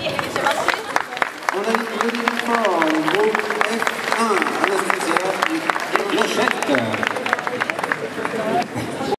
します。